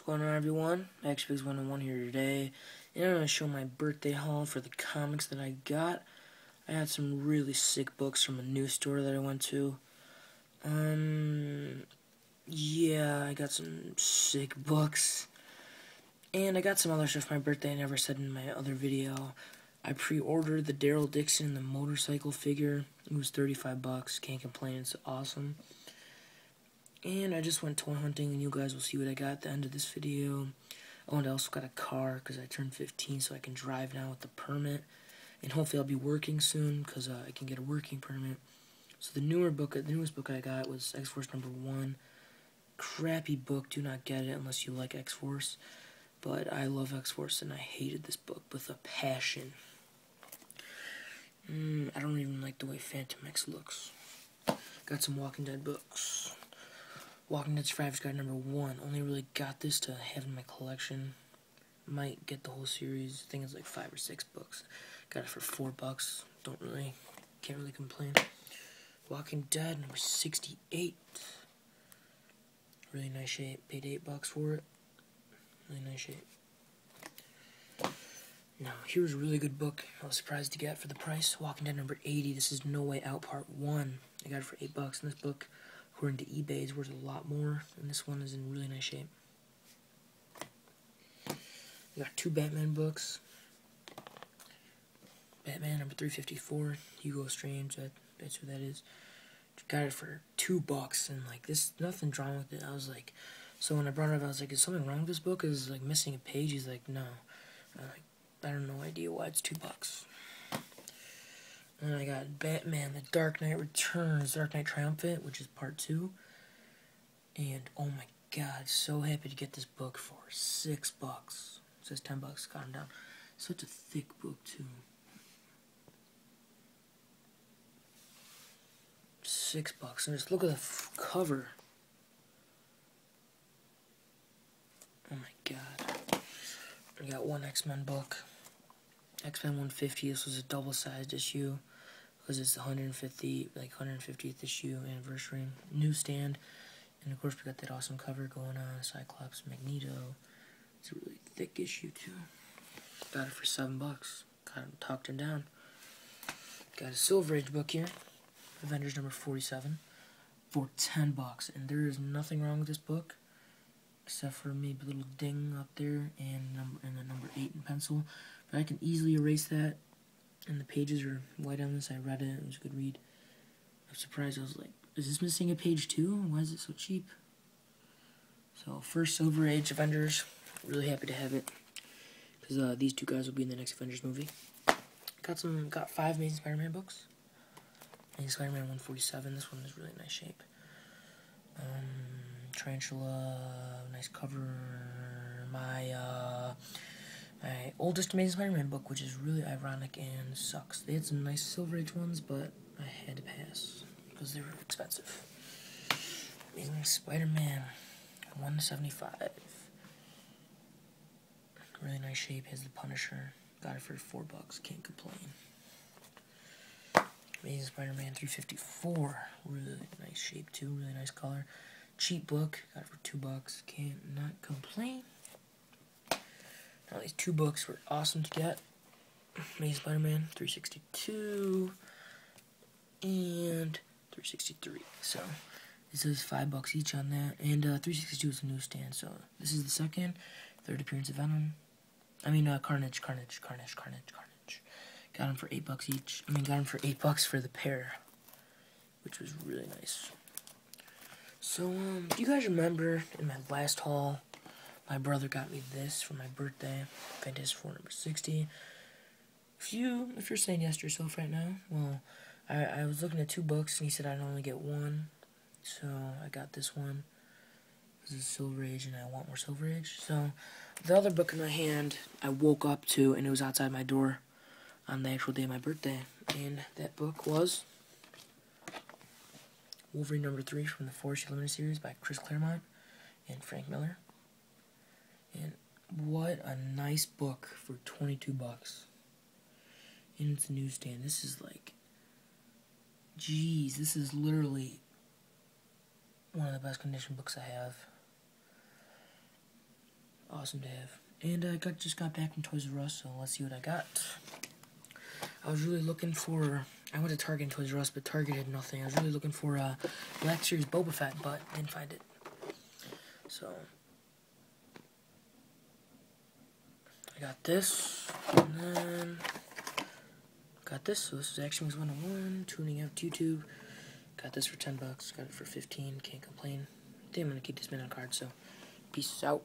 What's going on everyone? XBigs101 here today, and I'm going to show my birthday haul for the comics that I got. I had some really sick books from a new store that I went to. Um, yeah, I got some sick books. And I got some other stuff for my birthday I never said in my other video. I pre-ordered the Daryl Dixon, the motorcycle figure. It was 35 bucks. Can't complain. It's awesome. And I just went toy hunting, and you guys will see what I got at the end of this video. Oh, and I also got a car, because I turned 15, so I can drive now with the permit. And hopefully I'll be working soon, because uh, I can get a working permit. So the newer book, the newest book I got was X-Force number one. Crappy book, do not get it unless you like X-Force. But I love X-Force, and I hated this book with a passion. Mm, I don't even like the way Phantomex looks. Got some Walking Dead books. Walking Dead Survivors Guide number one. Only really got this to have in my collection. Might get the whole series. I think it's like five or six books. Got it for four bucks. Don't really, can't really complain. Walking Dead number 68. Really nice shape. Paid eight bucks for it. Really nice shape. Now, here's a really good book I was surprised to get for the price. Walking Dead number 80. This is No Way Out Part 1. I got it for 8 bucks. And this book according to eBay, it's worth a lot more, and this one is in really nice shape. We got two Batman books. Batman number 354, Hugo Strange, that, that's who that is. Got it for two bucks, and like, this, nothing wrong with it. I was like, so when I brought it up, I was like, is something wrong with this book? Is like missing a page? He's like, no. I'm like, I have no idea why it's two bucks. And I got Batman, The Dark Knight Returns, Dark Knight Triumphant, which is part two. And oh my god, so happy to get this book for six bucks. It says ten bucks, got him down. Such a thick book too. Six bucks. And just look at the cover. Oh my god. I got one X-Men book. X-Men 150. This was a double-sized issue because it's 150 like 150th issue anniversary newsstand, and of course we got that awesome cover going on. Cyclops, Magneto. It's a really thick issue too. Got it for seven bucks. Got him talked him down. Got a Silver Age book here, Avengers number 47, for 10 bucks, and there is nothing wrong with this book except for maybe a little ding up there and number and the number eight in pencil. But I can easily erase that and the pages are white on this. I read it. It was a good read. I was surprised. I was like, is this missing a page too? Why is it so cheap? So, first Silver Age Avengers. Really happy to have it. Because uh, these two guys will be in the next Avengers movie. Got some, got five Amazing Spider-Man books. Amazing Spider-Man 147. This one is really nice shape. Um, Tarantula, nice cover. My, uh, oldest Amazing Spider-Man book, which is really ironic and sucks. They had some nice Silver Age ones, but I had to pass because they were expensive. Amazing Spider-Man, 175. Really nice shape. Has the Punisher. Got it for four bucks. Can't complain. Amazing Spider-Man 354. Really nice shape too. Really nice color. Cheap book. Got it for two bucks. Can't not complain. Now these two books were awesome to get. Amazing Spider-Man 362 and 363. So this is five bucks each on that, and uh, 362 is a newsstand. So this is the second, third appearance of Venom. I mean, uh, Carnage, Carnage, Carnage, Carnage, Carnage. Got them for eight bucks each. I mean, got them for eight bucks for the pair, which was really nice. So, um, do you guys remember in my last haul? My brother got me this for my birthday, Fantastic Four number 60. If you, if you're saying yes to yourself right now, well, I, I was looking at two books, and he said I'd only get one, so I got this one. This is Silver Age, and I want more Silver Age. So, the other book in my hand, I woke up to, and it was outside my door on the actual day of my birthday, and that book was Wolverine number three from the Force Limited series by Chris Claremont and Frank Miller. And what a nice book for 22 bucks. In its newsstand. This is like, geez, this is literally one of the best condition books I have. awesome to have. And I got just got back from Toys R Us, so let's see what I got. I was really looking for. I went to Target and Toys R Us, but Target had nothing. I was really looking for uh, Black Series Boba Fett, but didn't find it. So Got this, and then got this. So this is Actionfigs 101, tuning out YouTube. Got this for 10 bucks, got it for 15, can't complain. I think I'm gonna keep this man on card, so peace out.